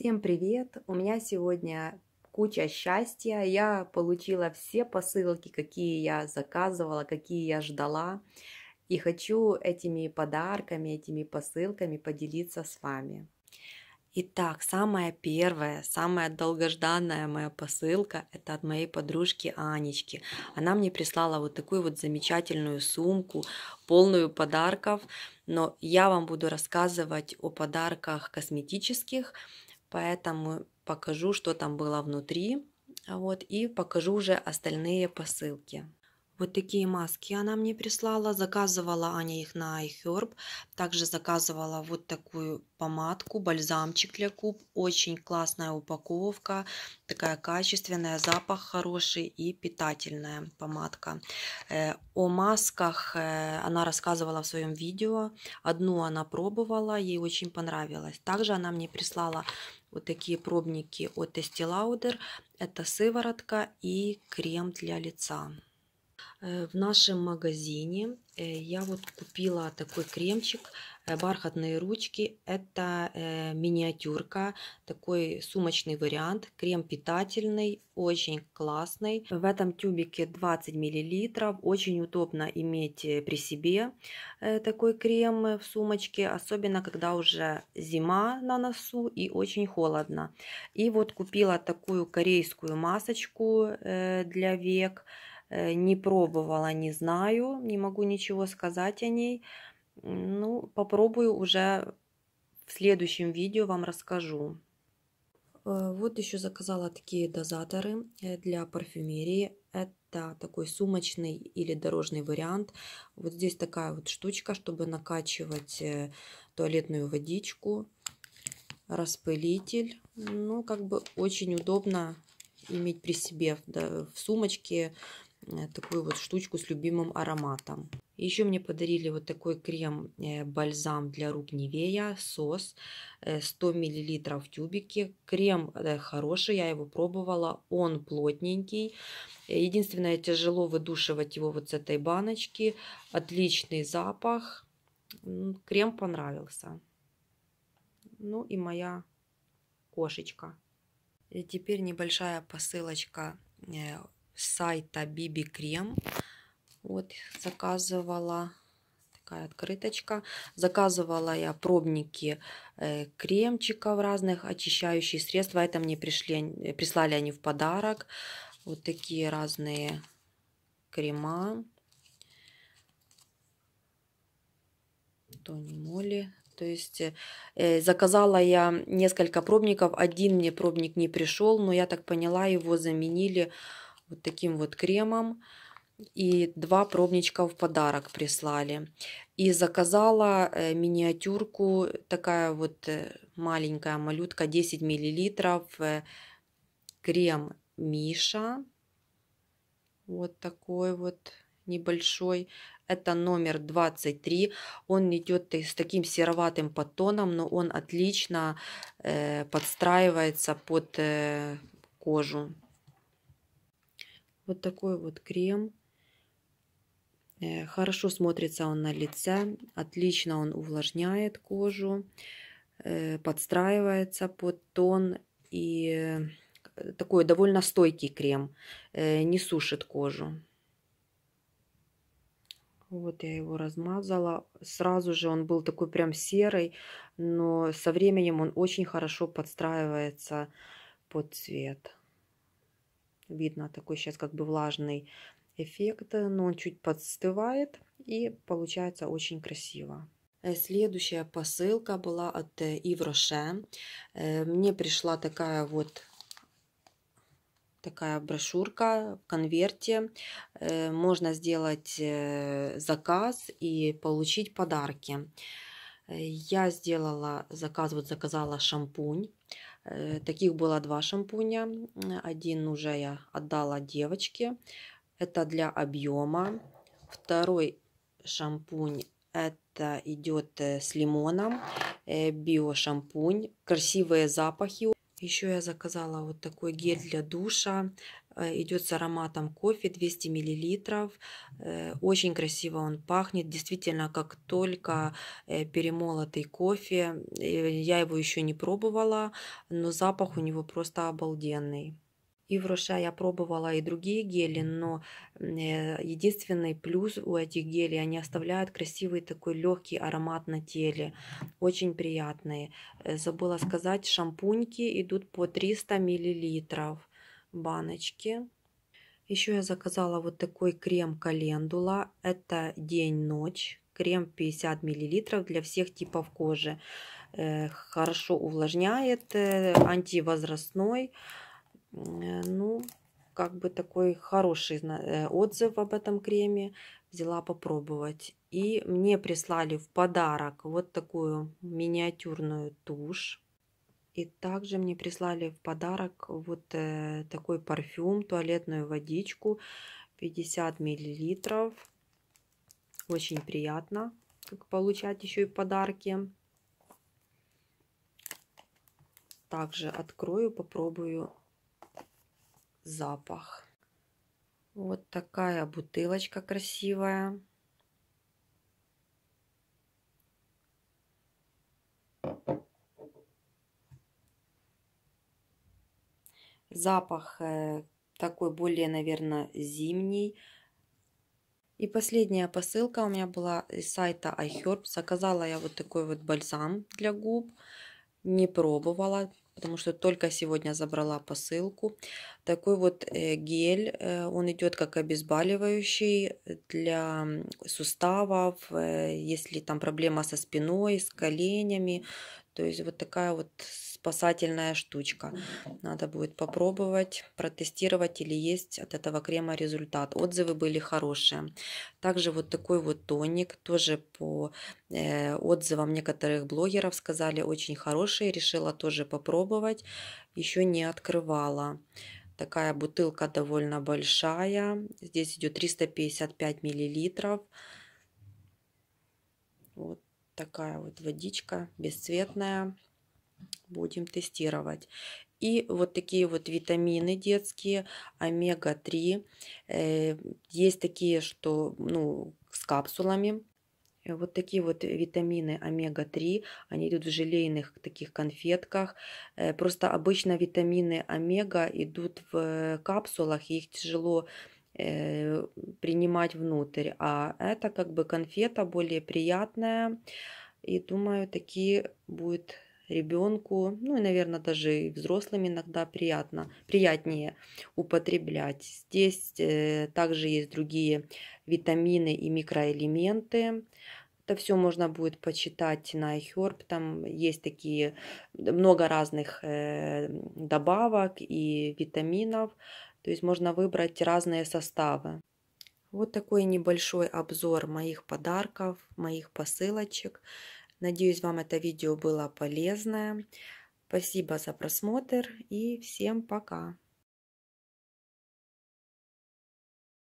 Всем привет! У меня сегодня куча счастья. Я получила все посылки, какие я заказывала, какие я ждала. И хочу этими подарками, этими посылками поделиться с вами. Итак, самая первая, самая долгожданная моя посылка – это от моей подружки Анечки. Она мне прислала вот такую вот замечательную сумку, полную подарков. Но я вам буду рассказывать о подарках косметических, поэтому покажу, что там было внутри, вот, и покажу уже остальные посылки. Вот такие маски она мне прислала. Заказывала Аня их на iHerb. Также заказывала вот такую помадку, бальзамчик для губ. Очень классная упаковка. Такая качественная, запах хороший и питательная помадка. Э, о масках э, она рассказывала в своем видео. Одну она пробовала, ей очень понравилось. Также она мне прислала вот такие пробники от Estee Lauder. Это сыворотка и крем для лица. Э, в нашем магазине э, я вот купила такой кремчик э, бархатные ручки. Это миниатюрка, такой сумочный вариант. Крем питательный, очень классный. В этом тюбике 20 мл. Очень удобно иметь при себе такой крем в сумочке, особенно когда уже зима на носу и очень холодно. И вот купила такую корейскую масочку для век. Э, не пробовала, не знаю, не могу ничего сказать о ней. Ну, попробую уже в следующем видео вам расскажу. Э, вот еще заказала такие дозаторы э, для парфюмерии. Это такой сумочный или дорожный вариант. Вот здесь такая вот штучка, чтобы накачивать туалетную водичку. Распылитель. Ну, как бы очень удобно иметь при себе в сумочке такую вот штучку с любимым ароматом. Еще мне подарили вот такой крем-бальзам э, для рук Невея, сос, 100 мл в тюбике. Крем э, хороший, я его пробовала, он плотненький. Единственное, тяжело выдушивать его вот с этой баночки. Отличный запах. Крем понравился. Ну и моя кошечка. И теперь небольшая посылочка сайта Биби Крем. Вот, заказывала такая открыточка. Заказывала я пробники э, кремчиков разных, очищающие средства. Это мне пришли, прислали они в подарок. Вот такие разные крема. Тони Моли. То есть э, заказала я несколько пробников. Один мне пробник не пришел, но я так поняла, его заменили вот таким вот кремом. И два пробничка в подарок прислали. И заказала э, миниатюрку, такая вот э, маленькая малютка, 10 миллилитров. Э, крем Миша. Вот такой вот небольшой. Это номер 23. Он идет с таким сероватым подтоном, но он отлично подстраивается под кожу. Вот такой вот крем. Э, хорошо смотрится он на лице, отлично он увлажняет кожу, э, подстраивается под тон и э, такой довольно стойкий крем, не сушит кожу. Вот я его размазала. Сразу же он был такой прям серый, но со временем он очень хорошо подстраивается под цвет. Видно такой сейчас как бы влажный эффект, но он чуть подстывает и получается очень красиво. Э, следующая посылка была от Ив Роше. Э, мне пришла такая вот такая брошюрка в конверте. Э, можно сделать заказ и получить подарки. Я сделала заказ, вот заказала шампунь. Э, таких было два шампуня. Один уже я отдала девочке. Это для объема. Второй шампунь это идет э, с лимоном. Э, биошампунь. Красивые запахи. Еще я заказала вот такой гель для душа. э, идет с ароматом кофе 200 миллилитров. Э, очень красиво он пахнет, действительно как только перемолотый кофе. Я его еще не пробовала, но запах у него просто обалденный. И в Роше я пробовала и другие гели, но единственный плюс у этих гелей, они оставляют красивый такой легкий аромат на теле, очень приятные. Забыла сказать, шампуньки идут по 300 миллилитров баночки. Еще я заказала вот такой крем календула. Это день-ночь. Крем 50 мл для всех типов кожи. Э, хорошо увлажняет, э, антивозрастной. Э, ну, как бы такой хороший отзыв об этом креме. Взяла попробовать. И мне прислали в подарок вот такую миниатюрную тушь. И также мне прислали в подарок вот э, такой парфюм, туалетную водичку 50 миллилитров. Очень приятно как получать еще и подарки. Также открою, попробую запах. Вот такая бутылочка красивая. Запах э, такой более, наверное, зимний. И последняя посылка у меня была из сайта iHerb. Заказала я вот такой вот бальзам для губ. Не пробовала, потому что только сегодня забрала посылку. Такой вот э, гель, э, он идет как обезболивающий для суставов, если там проблема со спиной, с коленями. То есть вот такая вот спасательная штучка. Надо будет попробовать, протестировать или есть от этого крема результат. Отзывы были хорошие. Также вот такой вот тоник, тоже по э, отзывам некоторых блогеров сказали очень хороший. Решила тоже попробовать. Еще не открывала. Такая бутылка довольно большая. Здесь идет 355 миллилитров. Вот такая вот водичка бесцветная будем тестировать. И вот такие вот витамины детские, омега-3. Э, есть такие, что ну, с капсулами. Э, вот такие вот витамины омега-3, они идут в желейных таких конфетках. Э, просто обычно витамины омега идут в капсулах, их тяжело принимать внутрь. А это как бы конфета более приятная. И думаю, такие будет ребенку, ну и, наверное, даже и взрослым иногда приятно, приятнее употреблять. Здесь э, также есть другие витамины и микроэлементы. Это все можно будет почитать на iHerb. Там есть такие много разных э, добавок и витаминов. То есть можно выбрать разные составы. Вот такой небольшой обзор моих подарков, моих посылочек. Надеюсь, вам это видео было полезное. Спасибо за просмотр и всем пока!